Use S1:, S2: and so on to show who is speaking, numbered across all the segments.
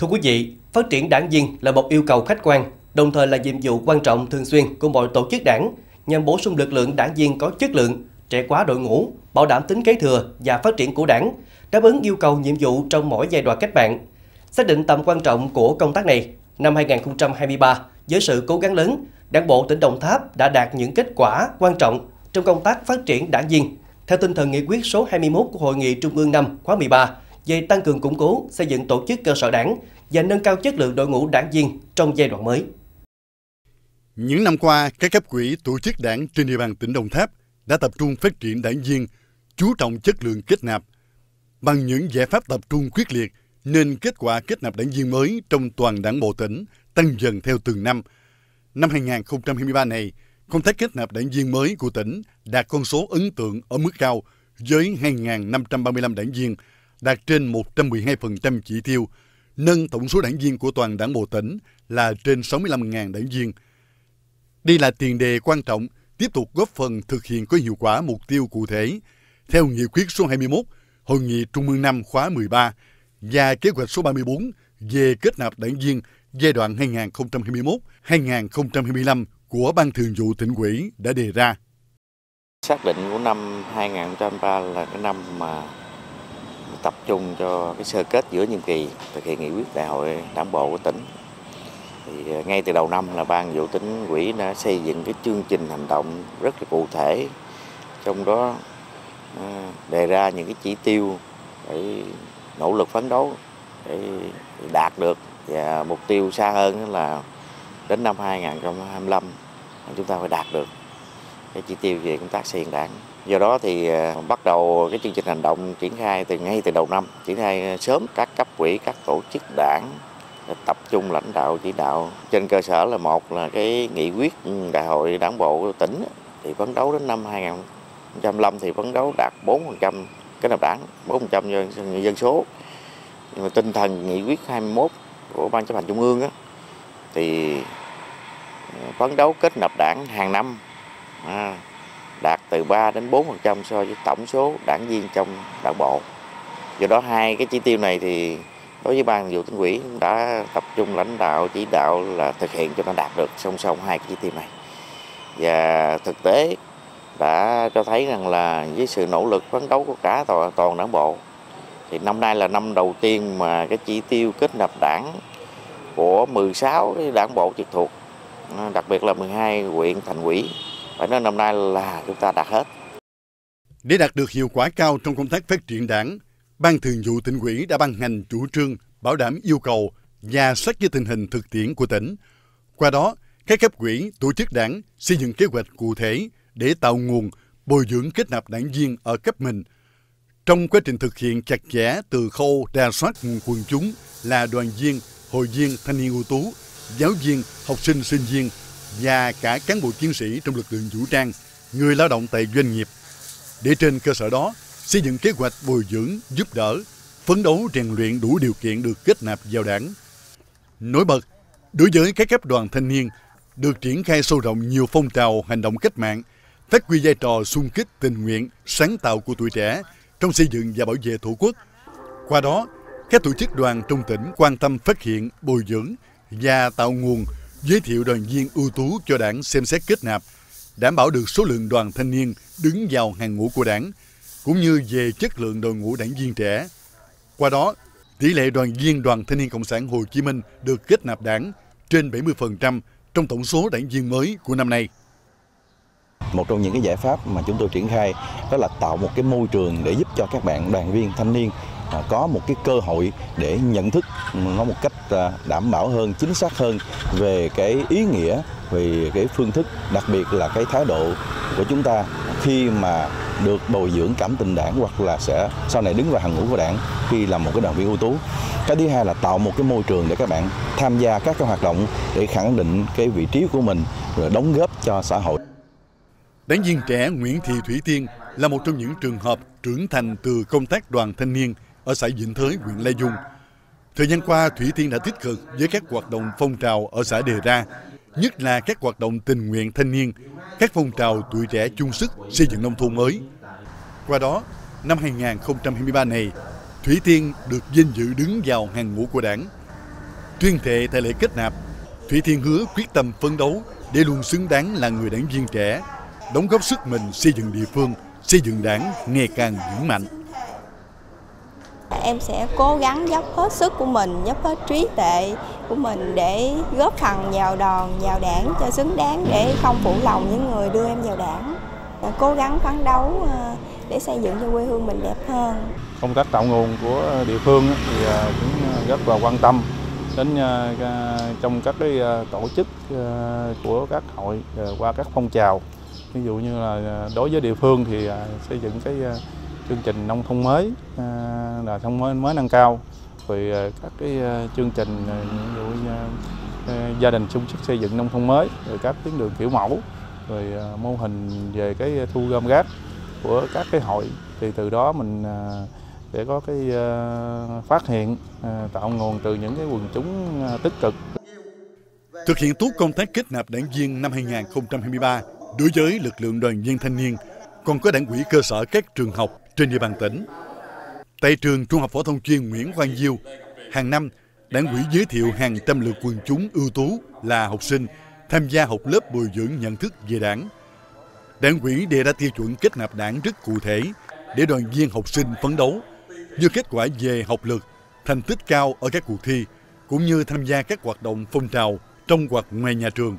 S1: Thưa quý vị, phát triển đảng viên là một yêu cầu khách quan, đồng thời là nhiệm vụ quan trọng thường xuyên của mọi tổ chức đảng nhằm bổ sung lực lượng đảng viên có chất lượng, trẻ quá đội ngũ, bảo đảm tính kế thừa và phát triển của đảng, đáp ứng yêu cầu nhiệm vụ trong mỗi giai đoạn cách mạng. Xác định tầm quan trọng của công tác này, năm 2023, với sự cố gắng lớn, Đảng bộ tỉnh Đồng Tháp đã đạt những kết quả quan trọng trong công tác phát triển đảng viên theo tinh thần nghị quyết số 21 của Hội nghị Trung ương năm khóa 13 về tăng cường củng cố, xây dựng tổ chức cơ sở đảng và nâng cao chất lượng đội ngũ đảng viên trong giai đoạn mới.
S2: Những năm qua, các cấp quỹ tổ chức đảng trên địa bàn tỉnh Đồng Tháp đã tập trung phát triển đảng viên, chú trọng chất lượng kết nạp. Bằng những giải pháp tập trung quyết liệt, nên kết quả kết nạp đảng viên mới trong toàn đảng bộ tỉnh tăng dần theo từng năm. Năm 2023 này, công tác kết nạp đảng viên mới của tỉnh đạt con số ấn tượng ở mức cao với 2.535 đảng viên, đạt trên 112% chỉ tiêu, nâng tổng số đảng viên của toàn đảng bộ tỉnh là trên 65.000 đảng viên. Đây là tiền đề quan trọng tiếp tục góp phần thực hiện có hiệu quả mục tiêu cụ thể theo nghị quyết số 21 Hội nghị Trung ương năm khóa 13 và kế hoạch số 34 về kết nạp đảng viên giai đoạn 2021-2025 của Ban Thường vụ tỉnh ủy đã đề ra.
S3: Xác định của năm 2023 là cái năm mà tập trung cho cái sơ kết giữa nhiệm kỳ thực hiện nghị quyết đại hội đảng bộ của tỉnh. Thì ờ, ngay từ đầu năm là ban vụ tỉnh quỹ đã xây dựng cái chương trình hành động rất là cụ thể, trong đó ờ, đề ra những cái chỉ tiêu để nỗ lực phấn đấu để đạt được và mục tiêu xa hơn là đến năm 2025 chúng ta phải đạt được cái chỉ tiêu về công tác xây dựng đảng. Do đó thì à, bắt đầu cái chương trình hành động triển khai từ ngay từ đầu năm, triển khai sớm các cấp quỹ, các tổ chức đảng à, tập trung lãnh đạo chỉ đạo trên cơ sở là một là cái nghị quyết đại hội đảng bộ tỉnh thì phấn đấu đến năm 2005 thì phấn đấu đạt 4% cái nạp đảng, 4% dân, dân số. Nhưng mà tinh thần nghị quyết 21 của ban chấp hành trung ương á, thì à, phấn đấu kết nạp đảng hàng năm à, từ 3 đến 4 phần trăm so với tổng số đảng viên trong đảng bộ. Do đó hai cái chỉ tiêu này thì đối với ban vụ tỉnh ủy đã tập trung lãnh đạo chỉ đạo là thực hiện cho nó đạt được song song hai cái chỉ tiêu này. Và thực tế đã cho thấy rằng là với sự nỗ lực phấn đấu của cả toàn, toàn đảng bộ thì năm nay là năm đầu tiên mà cái chỉ tiêu kết nạp đảng của 16 cái đảng bộ trực thuộc, đặc biệt là 12 huyện thành ủy. Phải nói năm nay là chúng ta đạt hết.
S2: Để đạt được hiệu quả cao trong công tác phát triển đảng, Ban Thường vụ tỉnh ủy đã ban hành chủ trương bảo đảm yêu cầu và sát với tình hình thực tiễn của tỉnh. Qua đó, các cấp ủy, tổ chức đảng xây dựng kế hoạch cụ thể để tạo nguồn bồi dưỡng kết nạp đảng viên ở cấp mình – trong quá trình thực hiện chặt chẽ từ khâu đà soát nguồn quần chúng là đoàn viên, hội viên, thanh niên ưu tú, giáo viên, học sinh, sinh viên và cả cán bộ chiến sĩ trong lực lượng vũ trang, người lao động tại doanh nghiệp. Để trên cơ sở đó, xây dựng kế hoạch bồi dưỡng, giúp đỡ, phấn đấu rèn luyện đủ điều kiện được kết nạp vào đảng. Nổi bật, đối với các cấp đoàn thanh niên, được triển khai sâu rộng nhiều phong trào hành động cách mạng, phát huy vai trò xung kích tình nguyện, sáng tạo của tuổi trẻ, trong xây dựng và bảo vệ Tổ quốc. Qua đó, các tổ chức đoàn trong tỉnh quan tâm phát hiện, bồi dưỡng và tạo nguồn giới thiệu đoàn viên ưu tú cho đảng xem xét kết nạp, đảm bảo được số lượng đoàn thanh niên đứng vào hàng ngũ của đảng, cũng như về chất lượng đội ngũ đảng viên trẻ. Qua đó, tỷ lệ đoàn viên Đoàn Thanh niên Cộng sản Hồ Chí Minh được kết nạp đảng trên 70% trong tổng số đảng viên mới của năm nay.
S4: Một trong những cái giải pháp mà chúng tôi triển khai đó là tạo một cái môi trường để giúp cho các bạn đoàn viên thanh niên À, có một cái cơ hội để nhận thức ừ, nó một cách à, đảm bảo hơn, chính xác hơn về cái ý nghĩa, về cái phương thức, đặc biệt là cái thái độ của chúng ta khi mà được bồi dưỡng cảm tình đảng hoặc là sẽ sau này đứng vào hàng ngũ của đảng khi là một cái đoàn viên ưu tú. Cái thứ hai là tạo một cái môi trường để các bạn tham gia các cái hoạt động để khẳng định cái vị trí của mình rồi đóng góp cho xã hội.
S2: Đảng viên trẻ Nguyễn Thị Thủy Tiên là một trong những trường hợp trưởng thành từ công tác đoàn thanh niên ở xã Vĩnh Thới, huyện Lai Dung. Thời gian qua, Thủy Tiên đã tích cực với các hoạt động phong trào ở xã đề ra, nhất là các hoạt động tình nguyện thanh niên, các phong trào tuổi trẻ chung sức xây dựng nông thôn mới. Qua đó, năm 2023 này, Thủy Tiên được vinh dự đứng vào hàng ngũ của đảng. Tuyên thệ tại lễ kết nạp, Thủy Thiên hứa quyết tâm phấn đấu để luôn xứng đáng là người đảng viên trẻ, đóng góp sức mình xây dựng địa phương, xây dựng đảng ngày càng vững mạnh.
S5: Em sẽ cố gắng dốc hết sức của mình, dốc hết trí tuệ của mình để góp phần vào đòn, vào đảng cho xứng đáng để không phụ lòng những người đưa em vào đảng. Cố gắng phấn đấu ờ, để xây dựng cho quê hương mình đẹp hơn.
S6: Công tác tạo nguồn của địa phương thì ờ, cũng ờ, rất là quan tâm đến trong các cái tổ chức của các hội qua các phong trào ví dụ như là đối với địa phương thì xây dựng cái chương trình nông thôn mới là nông mới mới nâng cao rồi à, các cái à, chương trình à, ví dụ gia đình chung sức xây dựng nông thôn mới rồi các tuyến đường kiểu mẫu rồi mô hình về cái thu gom rác của các cái hội thì từ đó mình để có cái phát hiện tạo nguồn từ những cái quần chúng tích cực.
S2: Thực hiện tốt công tác kết nạp đảng viên năm 2023 đối với lực lượng đoàn viên thanh niên, còn có đảng ủy cơ sở các trường học trên địa bàn tỉnh. Tại trường Trung học phổ thông chuyên Nguyễn Quang Diêu, hàng năm đảng ủy giới thiệu hàng trăm lượt quần chúng ưu tú là học sinh tham gia học lớp bồi dưỡng nhận thức về đảng. Đảng ủy đề ra tiêu chuẩn kết nạp đảng rất cụ thể để đoàn viên học sinh phấn đấu, như kết quả về học lực, thành tích cao ở các cuộc thi, cũng như tham gia các hoạt động phong trào trong hoặc ngoài nhà trường.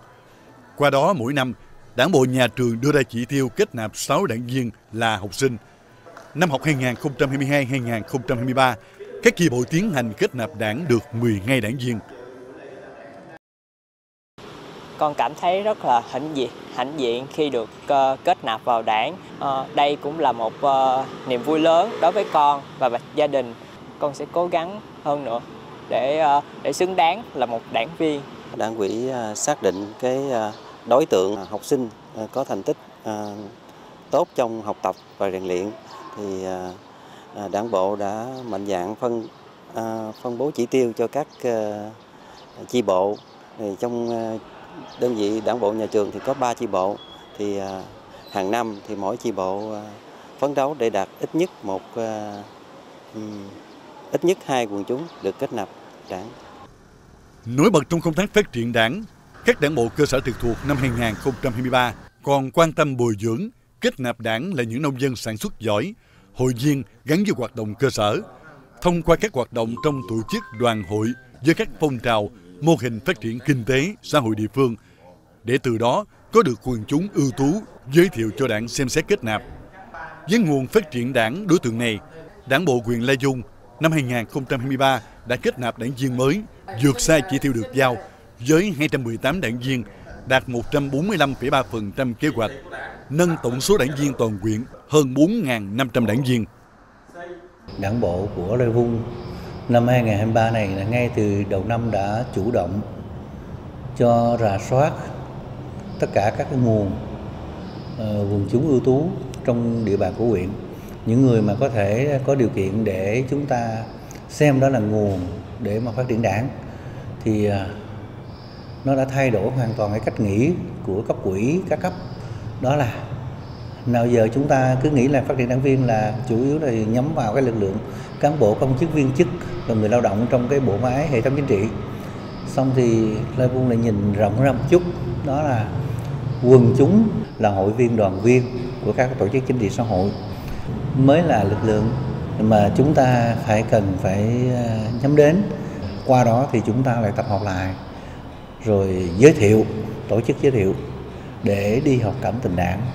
S2: Qua đó mỗi năm, Đảng bộ nhà trường đưa ra chỉ tiêu kết nạp 6 đảng viên là học sinh. Năm học 2022-2023, các chi bộ tiến hành kết nạp đảng được 12 đảng viên.
S7: Con cảm thấy rất là hãnh diện, hãnh diện khi được uh, kết nạp vào đảng. Uh, đây cũng là một uh, niềm vui lớn đối với con và gia đình. Con sẽ cố gắng hơn nữa để để xứng đáng là một đảng viên.
S8: Đảng ủy xác định cái đối tượng học sinh có thành tích tốt trong học tập và rèn luyện thì à, à, đảng bộ đã mạnh dạng phân à, phân bố chỉ tiêu cho các chi bộ thì trong đơn vị đảng bộ nhà trường thì có 3 chi bộ thì hàng năm thì mỗi chi bộ phấn đấu để đạt ít nhất một ít nhất hai quần chúng được kết nạp đảng.
S2: Nổi bật trong công tác phát triển đảng các đảng bộ cơ sở trực thuộc năm 2023 còn quan tâm bồi dưỡng, kết nạp đảng là những nông dân sản xuất giỏi, hội viên gắn với hoạt động cơ sở, thông qua các hoạt động trong tổ chức đoàn hội với các phong trào, mô hình phát triển kinh tế, xã hội địa phương, để từ đó có được quần chúng ưu tú giới thiệu cho đảng xem xét kết nạp. Với nguồn phát triển đảng đối tượng này, đảng bộ quyền Lai Dung năm 2023 đã kết nạp đảng viên mới vượt xa chỉ tiêu được giao với 218 đảng viên đạt 145,3% kế hoạch, nâng tổng số đảng viên toàn quyện hơn 4.500 đảng viên.
S9: Đảng bộ của Lê Vung năm 2023 này là ngay từ đầu năm đã chủ động cho rà soát tất cả các cái nguồn uh, chúng ưu tú trong địa bàn của huyện những người mà có thể có điều kiện để chúng ta xem đó là nguồn để mà phát triển đảng thì uh, nó đã thay đổi hoàn toàn cái cách nghĩ của cấp quỹ, các cấp. Đó là, nào giờ chúng ta cứ nghĩ là phát triển đảng viên là chủ yếu là nhắm vào cái lực lượng cán bộ, công chức, viên chức và người lao động trong cái bộ máy hệ thống chính trị. Xong thì Lê Vuông lại nhìn rộng ra một chút, đó là quần chúng là hội viên, đoàn viên của các tổ chức chính trị xã hội. Mới là lực lượng mà chúng ta phải cần phải à, nhắm đến. Qua đó thì chúng ta lại tập hợp lại rồi giới thiệu, tổ chức giới thiệu để đi học cảm tình đảng.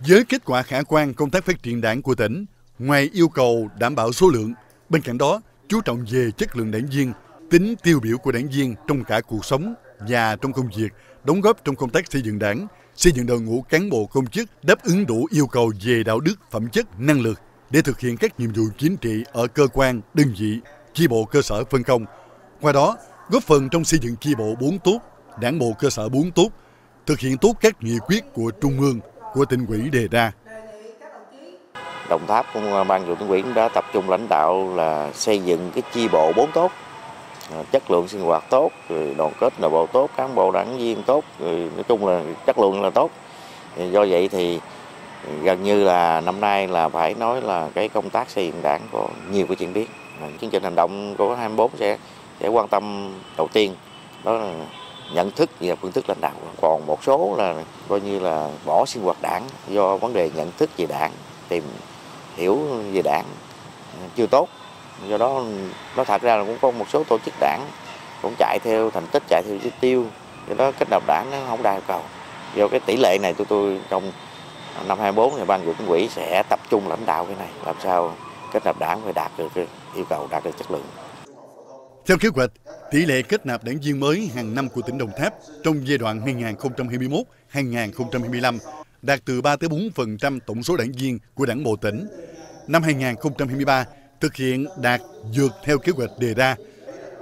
S2: Với kết quả khả quan công tác phát triển đảng của tỉnh, ngoài yêu cầu đảm bảo số lượng, bên cạnh đó chú trọng về chất lượng đảng viên, tính tiêu biểu của đảng viên trong cả cuộc sống và trong công việc, đóng góp trong công tác xây dựng đảng, xây dựng đội ngũ cán bộ công chức đáp ứng đủ yêu cầu về đạo đức, phẩm chất, năng lực để thực hiện các nhiệm vụ chính trị ở cơ quan, đơn vị, chi bộ cơ sở phân công. Qua đó, góp phần trong xây dựng chi bộ bốn tốt, đảng bộ cơ sở bốn tốt, thực hiện tốt các nghị quyết của Trung ương, của tỉnh ủy đề ra.
S3: Đồng Tháp cũng à, ban thường tỉnh ủy đã tập trung lãnh đạo là xây dựng cái chi bộ bốn tốt, à, chất lượng sinh hoạt tốt, rồi đoàn kết nội bộ tốt, cán bộ đảng viên tốt, rồi nói chung là chất lượng là tốt. Do vậy thì gần như là năm nay là phải nói là cái công tác xây dựng đảng có nhiều cái chuyển biến. Chương trình hành động của 24 sẽ để quan tâm đầu tiên đó là nhận thức và phương thức lãnh đạo. Còn một số là coi như là bỏ sinh hoạt đảng do vấn đề nhận thức về đảng, tìm hiểu về đảng chưa tốt. Do đó nó thật ra là cũng có một số tổ chức đảng cũng chạy theo thành tích, chạy theo chỉ tiêu. Do đó kết nạp đảng nó không đạt yêu cầu. Do cái tỷ lệ này tụi tôi trong năm 24 thì ban dự chính quỹ sẽ tập trung lãnh đạo cái này làm sao kết nạp đảng phải đạt được yêu cầu đạt được chất lượng.
S2: Theo kế hoạch, tỷ lệ kết nạp đảng viên mới hàng năm của tỉnh Đồng Tháp trong giai đoạn 2021-2025 đạt từ 3 tới 4% tổng số đảng viên của Đảng bộ tỉnh. Năm 2023 thực hiện đạt vượt theo kế hoạch đề ra.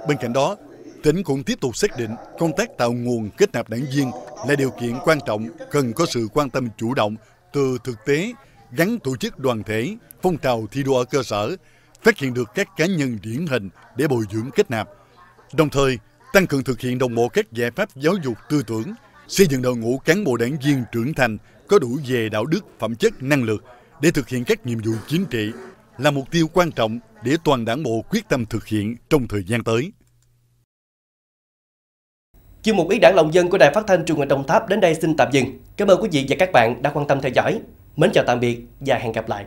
S2: Bên cạnh đó, tỉnh cũng tiếp tục xác định công tác tạo nguồn kết nạp đảng viên là điều kiện quan trọng cần có sự quan tâm chủ động từ thực tế gắn tổ chức đoàn thể, phong trào thi đua ở cơ sở, phát hiện được các cá nhân điển hình để bồi dưỡng kết nạp. Đồng thời, tăng cường thực hiện đồng bộ các giải pháp giáo dục tư tưởng, xây dựng đội ngũ cán bộ đảng viên trưởng thành có đủ về đạo đức, phẩm chất, năng lực để thực hiện các nhiệm vụ chính trị là mục tiêu quan trọng để toàn đảng bộ quyết tâm thực hiện trong thời gian tới.
S1: chương mục Ý đảng lòng dân của Đài Phát thanh Truyền hình Đồng Tháp đến đây xin tạm dừng. Cảm ơn quý vị và các bạn đã quan tâm theo dõi. Mến chào tạm biệt và hẹn gặp lại.